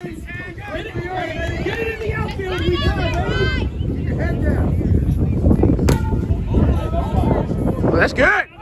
Well, that's good.